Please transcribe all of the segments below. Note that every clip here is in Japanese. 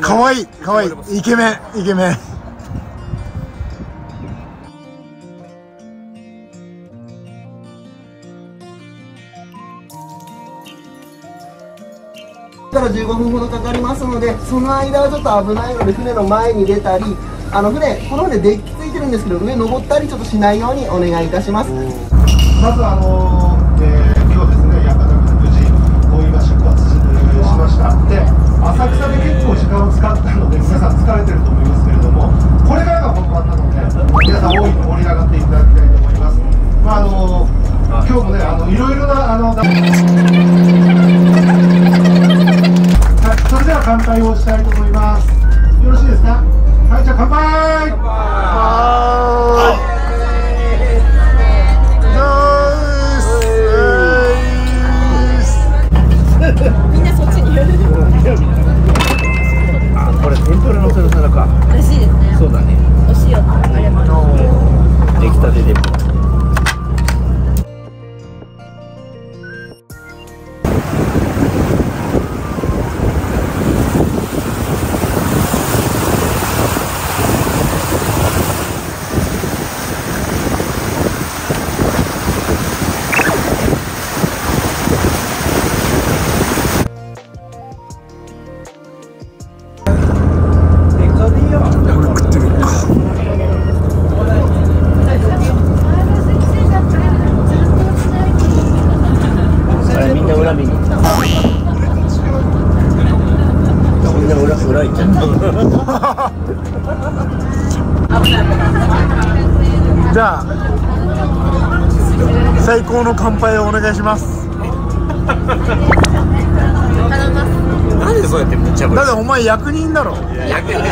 かわいい。かわいいイケメンイケメン。から15分ほどかかりますのでその間はちょっと危ないので船の前に出たりあの船この船デッキついてるんですけど上登ったりちょっとしないようにお願いいたします。まずあのーそれでは乾杯をしたいと思います。よろしいですか？はいじゃあ乾杯。みんなそっちにあこれ天ぷらのせる皿か。らしいです高の乾杯をお願いします。なんでそうやって無茶ぶり？だってお前役人だろ。役役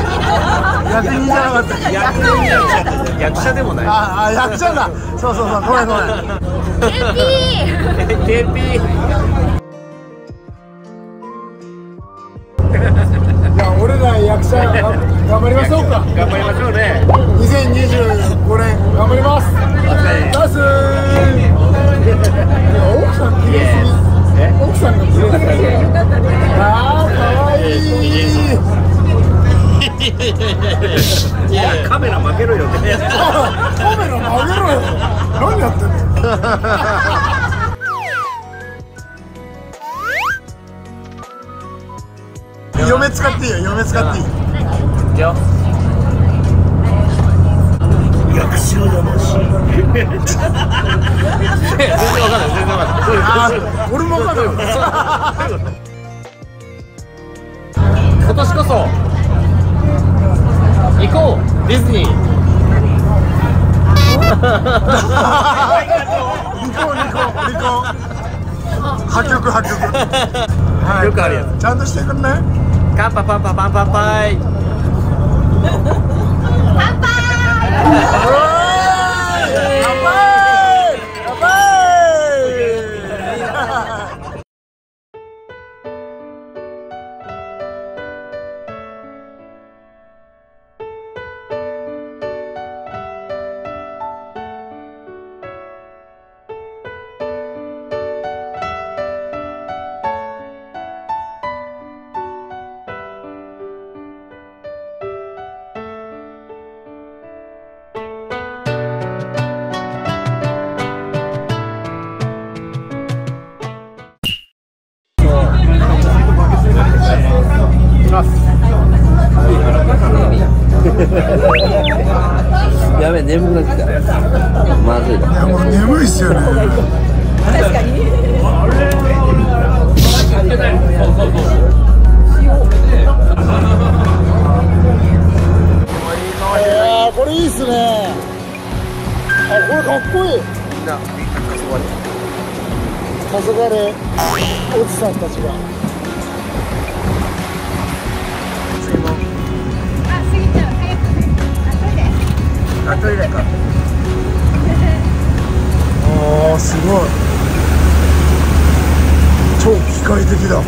人じゃなかった。役役役者でもない。ああ役者だ。そうそうそう。ごめんごめん。KP じゃあ俺ら役者が頑張りましょうか。頑張りましょうね。2025年頑張ります。ダス奥さん綺麗すぎえ奥さんが綺麗すぎあーかわいいいやカメラ負けろよカメラ曲げろよ何やって。んの嫁使っていいよ嫁使っていいよ役者魂全然わかんない全然わかんない俺も分かる今年こそ行こうディズニー離婚離婚離婚破局破局はいよくあるやつ。ちゃんとしてくんね。カンパパンパパンパンパイ oh. やべえ眠くなってきた。まずい。いやもう眠いっすよね。あーこれいいっすね。あこれかっこいい。みんなみんな黄昏。黄昏。おじさんたちがあトイレか。おーすごい。超機械的だ。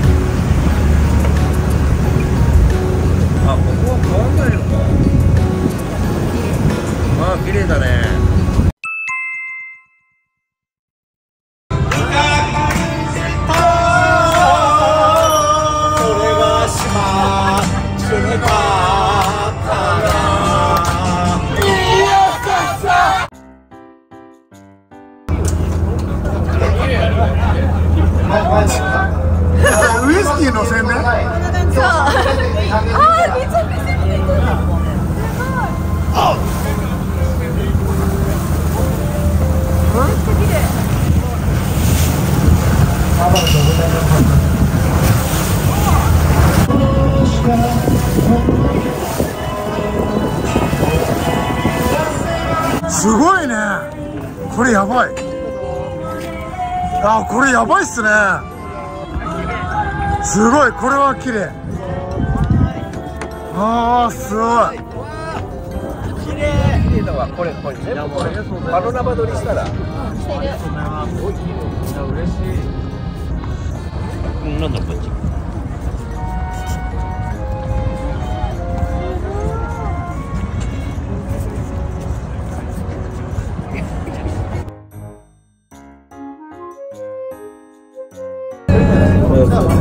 すごいね。これやばい。あこれやばいっすね。すごい。これは綺麗。あーすごい。綺麗。だわこれこれ全部これ。パノラマ撮りしたら。なんだこっち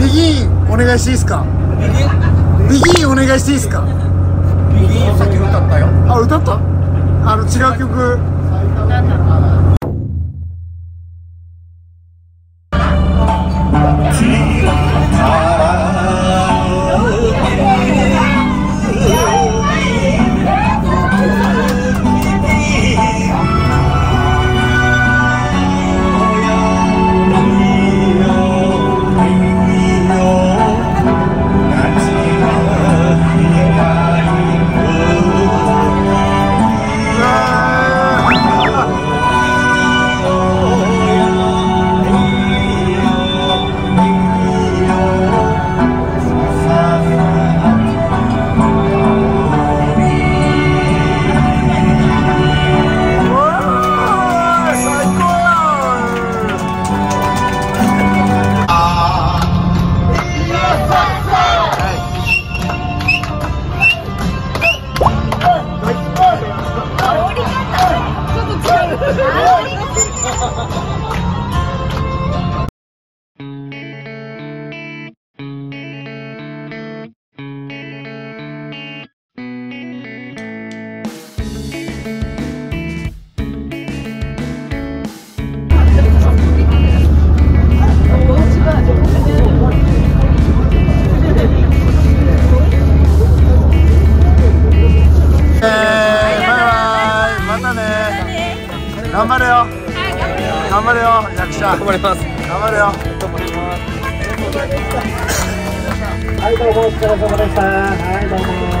ビギンお願いしていいですか？ビギンお願いしていいですか？さっき歌ったよ。あ歌った？あの違う曲頑張ります。頑張るよ。頑張ります。はいどうも。お疲れ様でした。はいどうも。